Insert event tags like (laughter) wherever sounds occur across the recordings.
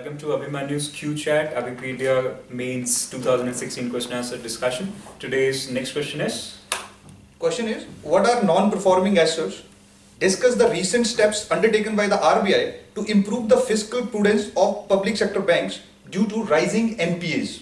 Welcome to Abhimanyu's Q Chat, Abhipedia Mains 2016 question answer discussion. Today's next question is Question is, what are non-performing assets? Discuss the recent steps undertaken by the RBI to improve the fiscal prudence of public sector banks due to rising NPAs.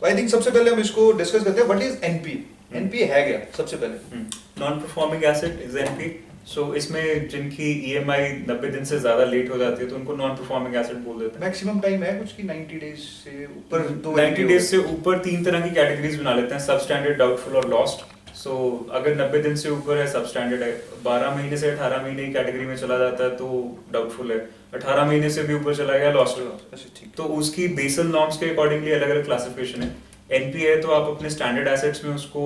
तो I think सबसे पहले हम इसको discuss करते हैं what is NPA NPA है क्या सबसे पहले non performing asset is NP so so, इसमें जिनकी ईएमआई 90 दिन से ज़्यादा लेट हो जाती है तो उनको नॉन परफॉर्मिंग एसेट बोल देते हैं। मैक्सिमम टाइम है कुछ की 90 डेज़ से ऊपर दो 90 डेज़ से ऊपर? तीन तरह की कैटेगरीज बना लेते हैं सब स्टैंडर्ड डाउटफुल और लॉस्ट सो so, अगर 90 दिन से ऊपर है सब स्टैंडर्ड है। 12 महीने से 18 महीने की कैटेगरी में चला जाता है तो डाउटफुल है। 18 महीने से भी ऊपर चला गया लॉस्ट अच्छा ठीक। तो उसकी बेसल नॉर्म्स के अकॉर्डिंगली अलग अलग क्लासिफिकेशन है एनपीए तो आप अपने स्टैंडर्ड एसेट्स में उसको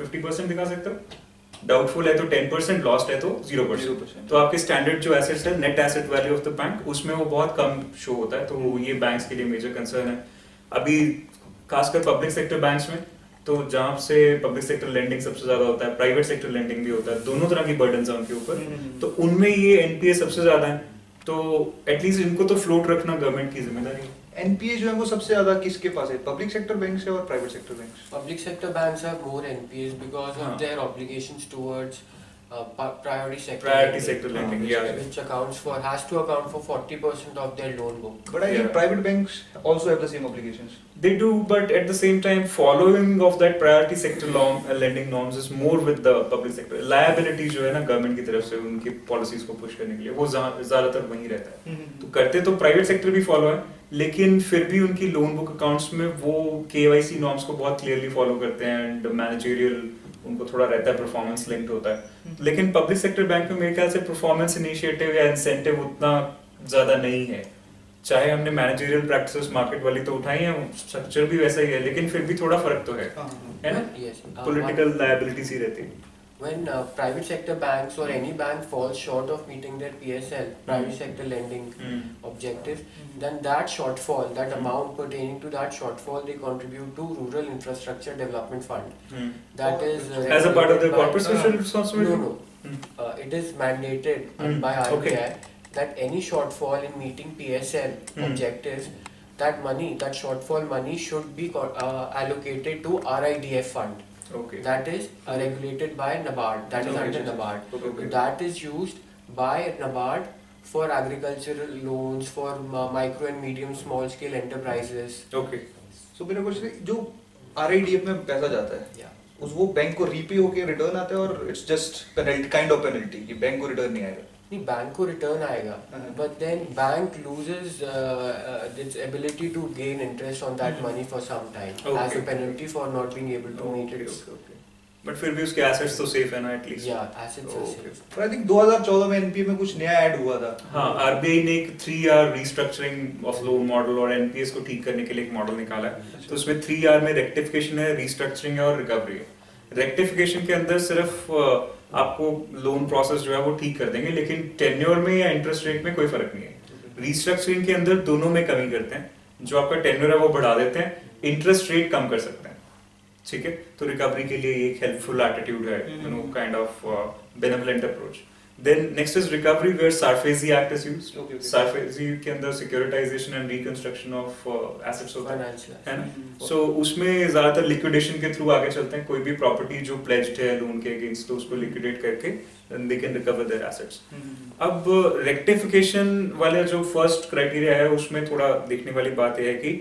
50 परसेंट दिखा सकते हो। डाउटफुल है तो 10 परसेंट लॉस्ट है तो 0 परसेंट तो आपके स्टैंडर्ड जो एसेट्स है net asset value of the bank उसमें वो बहुत कम शो होता है तो ये बैंक्स के लिए मेजर कंसर्न है। अभी खासकर पब्लिक सेक्टर बैंक्स में तो जहाँ से पब्लिक सेक्टर लेंडिंग सबसे ज़्यादा होता है प्राइवेट सेक्टर लेंडिंग भी होता है दोनों तरह की बर्डन है उनके ऊपर। तो उनमें ये एनपीए सबसे ज़्यादा है तो एटलीस्ट इनको तो फ्लोट रखना गवर्नमेंट की ज़िम्मेदारी है। एनपीए जो है वो सबसे ज़्यादा किसके पास है? पब्लिक सेक्टर बैंक है और private sector bank public sector bank have more NPAs because of their obligations towards uh, priority sector Priority lending, sector lending, which, yeah. which accounts for has to account for 40% of their loan book. But I think Yeah. Private banks also have the same obligations They do, but at the same time, following of that priority sector norm, uh, lending norms is more with the public sector. Liability जो है ना government की तरफ़ से उनकी policies को push करने के लिए वो ज़्यादातर वहीं रहता है तो करते तो प्राइवेट सेक्टर भी फॉलो है लेकिन फिर भी उनकी लोन बुक अकाउंट्स में वो केवाईसी नॉर्म्स को बहुत क्लियरली फॉलो करते हैं एंड मैनेजरियल उनको थोड़ा रहता है परफॉर्मेंस लिंक्ड होता है। लेकिन पब्लिक सेक्टर बैंक में मेरे ख्याल से परफॉर्मेंस इनिशिएटिव या इंसेंटिव उतना ज़्यादा नहीं है। चाहे हमने मैनेजरियल प्रैक्टिस मार्केट वाली तो उठाई है स्ट्रक्चर भी वैसा ही है लेकिन फिर भी थोड़ा फ़र्क तो है। है ना? But yes, uh, political liabilities ही रहती है। When uh, private sector banks or any bank falls short of meeting their PSL, private Hmm. sector lending objectives, Hmm. then that shortfall, that Hmm. amount pertaining to that shortfall, they contribute to Rural Infrastructure Development Fund. Hmm. That is uh, As a part of the corporate social responsibility? no. Hmm. Uh, it is mandated uh, by RBI Okay. that any shortfall in meeting PSL objectives, that money, that shortfall money should be uh, allocated to RIDF fund. Okay. That is uh, regulated by NABARD. That is under NABARD. Okay. That is used by NABARD for agricultural loans, for uh, micro and medium small scale enterprises. Okay. सो मेरा question है जो RIDF में पैसा जाता है Yeah. उस वो bank को रीपे होके रिटर्न आता है और it's just penalty kind of penalty कि बैंक को रिटर्न नहीं आएगा नहीं बैंक को रिटर्न आएगा. But then bank interest on that Mhm. money for some time as Okay. a penalty for not being able to meet Okay, its okay, okay. But फिर भी उसके assets तो safe है ना at least assets are Okay. safe. पर I think 2014 में NPA में कुछ नया ऐड हुआ था हाँ आरबीआई ने एक three R restructuring of loan model और एनपीएस को ठीक करने के लिए एक मॉडल निकाला है तो उसमें थ्री आर में रेक्टिफिकेशन है रीस्ट्रक्चरिंग है और रिकवरी है रेक्टिफिकेशन के अंदर सिर्फ़ अ, आपको लोन प्रोसेस जो है वो ठीक कर देंगे लेकिन टेन्योर में या इंटरेस्ट रेट में कोई फ़र्क नहीं है। रिस्ट्रक्चरिंग के अंदर दोनों में कमी करते हैं। जो आपका टेन्योर है वो बढ़ा देते हैं इंटरेस्ट रेट कम कर सकते हैं। ठीक है? तो रिकवरी के लिए एक हेल्पफुल एटीट्यूड है you know kind of benevolent approach then next is recovery where SARFAESI act is used. SARFAESI के अंदर securitisation and reconstruction of assets होता है है ना? सो उसमें ज़्यादातर लिक्विडेशन के थ्रू आगे चलते हैं। कोई भी प्रॉपर्टी जो प्लेज्ड है लोन के अगेंस्ट तो उसको लिक्विडेट करके they can recover their assets अब रेक्टिफिकेशन वाला जो फ़र्स्ट क्राइटेरिया है उसमें थोड़ा देखने वाली बात यह है कि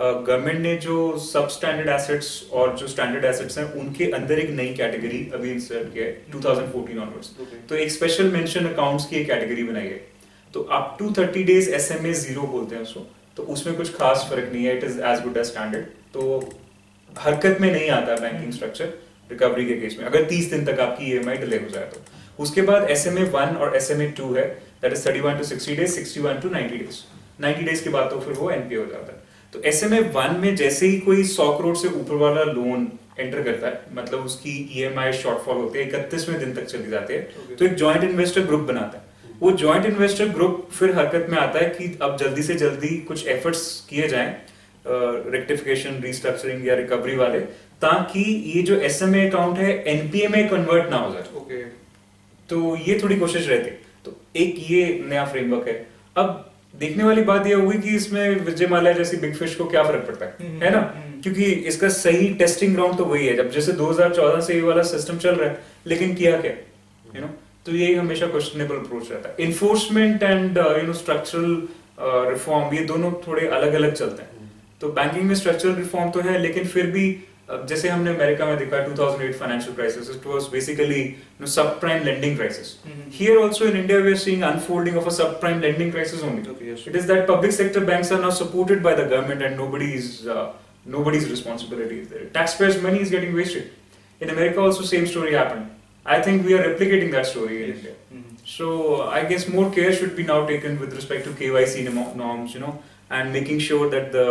गवर्नमेंट ने जो सब स्टैंडर्ड एसेट्स और जो स्टैंडर्ड एसेट्स हैं उनके अंदर एक नई कैटेगरी अभी इंसर्ट किया है 2014 ऑनवर्ड्स Okay. तो एक स्पेशल मेंशन अकाउंट्स की एक कैटेगरी बनाई है. तो up to 30 days SMA zero बोलते हैं उसको. तो उसमें कुछ खास फ़र्क नहीं है it is as good as standard तो हरकत में नहीं आता बैंकिंग स्ट्रक्चर रिकवरी के केस में. अगर 30 दिन तक आपकी ईएमआई डिले हो जाए तो. उसके बाद एस एम ए वन और एस एम ए टू है. That is thirty one to sixty days sixty one to ninety days ninety days के बाद तो फिर वो एनपीए हो जाता है. तो एस एम वन में जैसे ही कोई सौ करोड़ से ऊपर वाला लोन एंटर करता है मतलब उसकी ई एम आई शॉर्टफॉल होते हैं इकतीसवें दिन तक चली जाती है Okay. तो एक जॉइंट इन्वेस्टर ग्रुप बनाता है। वो जॉइंट इन्वेस्टर ग्रुप फिर हरकत में आता है कि अब जल्दी से जल्दी कुछ एफर्ट्स किए जाएँ रेक्टिफिकेशन रिस्ट्रक्चरिंग या रिकवरी वाले ताकि ये जो एस एम ए अकाउंट है एनपीए में कन्वर्ट ना हो जाए। ओके तो ये थोड़ी कोशिश रहती है। तो एक ये नया फ्रेमवर्क है। अब देखने वाली बात यह होगी कि इसमें विजय माल्या जैसी बिग फ़िश को क्या फ़र्क पड़ता है? हम्म, है ना? हम्म। क्योंकि इसका सही टेस्टिंग ग्राउंड तो वही है। जब जैसे 2014 से ये वाला सिस्टम चल रहा है लेकिन किया क्या? यू नो तो यही हमेशा क्वेश्चनेबल अप्रोच रहता है। Enforcement and you know structural reform ये दोनों थोड़े अलग अलग चलते हैं। तो बैंकिंग में स्ट्रक्चरल रिफॉर्म तो है लेकिन फिर भी जैसे हमने अमेरिका में देखा 2008 financial crisis it was basically no subprime lending crisis Mhm. here also in india we are seeing unfolding of a subprime lending crisis only Okay, yes. it is that public sector banks are now supported by the government and nobody's uh, nobody's responsibility is there taxpayers money is getting wasted in america also same story happened i think we are replicating that story in Yes. india Mhm. so I guess more care should be now taken with respect to KYC norm- norms, you know, and making sure that the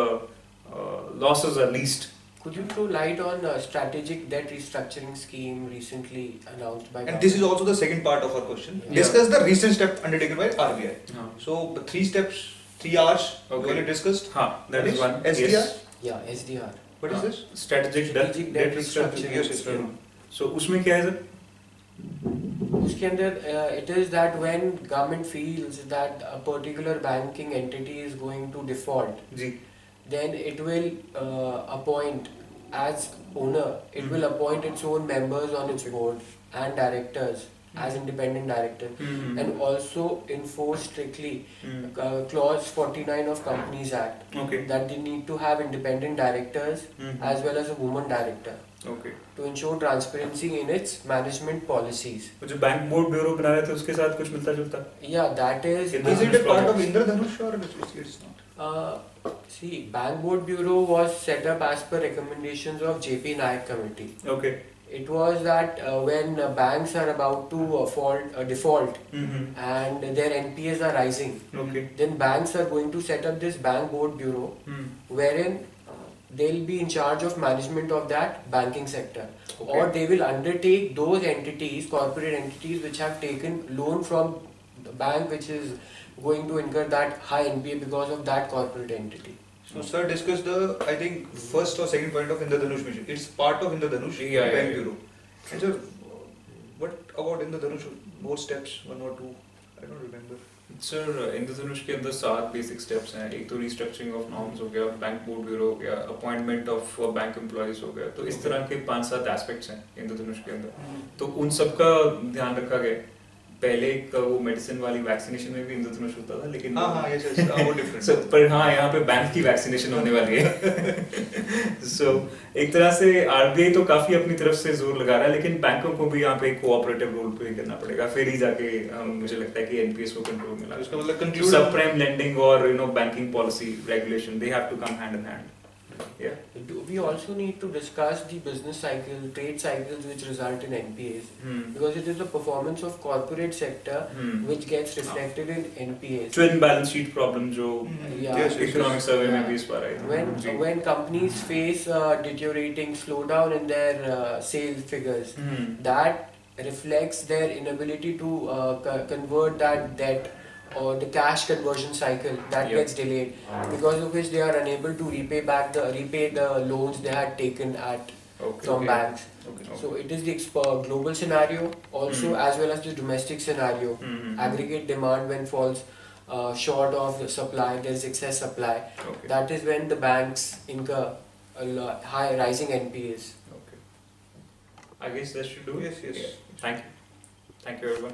uh, losses are least. Could you throw light on a strategic debt restructuring scheme recently announced by And this is also the second part of our question. Yeah. Discuss the recent step undertaken by RBI. Huh. So the three steps, three R's Okay. we already discussed. Huh, that is one. SDR. Yes. yeah SDR What is Uh, this? Strategic debt, Strategic debt debt restructuring. restructuring. Yes, yes, scheme. So उसमें क्या है sir? उसके अंदर it is that when government feels that a particular banking entity is going to default ji. then it will uh, appoint as owner it will appoint its own members on its board and directors as independent directors Hmm. and also enforce strictly Hmm. uh, clause 49 of companies act Okay. that they need to have independent directors Mhm. as well as a woman director Okay. to ensure transparency in its management policies वो जो bank board bureau बना रहे थे उसके साथ कुछ मिलता जुलता yeah that is In Is it a part of projects. Indradhanush or it's, it's not? Uh, see bank board bureau was set up as per recommendations of jp naik committee Okay. It was that uh, when uh, banks are about to uh, fault, uh, default Mhm. and their NPAs are rising, Okay. then banks are going to set up this bank board bureau Hmm. wherein they'll be in charge of management of that banking sector Okay. or they will undertake those entities corporate entities which have taken loan from the bank which is going to incur that high NPA because of that corporate entity So sir discussed the I think first or second point of Indradhanush mission. It's part of Indradhanush Yeah, yeah, Bank yeah. Bureau. And sir, what about Indradhanush? More steps, one or two? I don't remember. Sir Indradhanush के अंदर सात basic steps हैं एक तो restructuring of norms हो गया bank board bureau हो गया अपॉइंटमेंट ऑफ़ बैंक एम्प्लॉयज़ हो गया तो इस तरह के पाँच सात एस्पेक्ट्स हैं इंद्रधनुष के अंदर तो उन सब का ध्यान रखा गया पहले का वो मेडिसिन वाली वैक्सीनेशन में भी इंद्रधनुष होता था लेकिन हाँ हाँ yes yes हाँ, वो. So, पर हाँ यहाँ पे बैंक की वैक्सीनेशन होने वाली है। सो (laughs) so, एक तरह से आरबीआई तो काफ़ी अपनी तरफ़ से ज़ोर लगा रहा है लेकिन बैंकों को भी यहाँ पे कोऑपरेटिव रोल प्ले करना पड़ेगा। फिर ही जाके मुझे लगता है कि एनपीएस को कंट्रोल मिला। तो इसका मतलब सब प्राइम लेंडिंग और you know banking policy regulation they have to come hand in hand या Do- we also need to discuss the business cycle trade cycles which result in NPAs because it is the performance of corporate sector Hmm. which gets reflected in NPAs. Twin balance sheet problem जो Hmm. Yeah. Yes, yes, economic yes. Survey में Yeah. भी इस बार आई थी। When ji. when companies face uh, deteriorating slowdown in their uh, sales figures, Hmm. that reflects their inability to uh, co- convert that debt or the cash conversion cycle that Yeah. gets delayed because of which they are unable to repay back the repay the loans they had taken at Okay, from okay. banks. Okay. So it is the exp- uh, global scenario also Hmm. as well as the domestic scenario. Hmm. Aggregate demand when falls uh, short of the supply, there is excess supply. Okay. That is when the banks incur a lo- high rising NPAs. Okay. I guess that should do. Yes, yes. Yeah. Thank you. Thank you, everyone.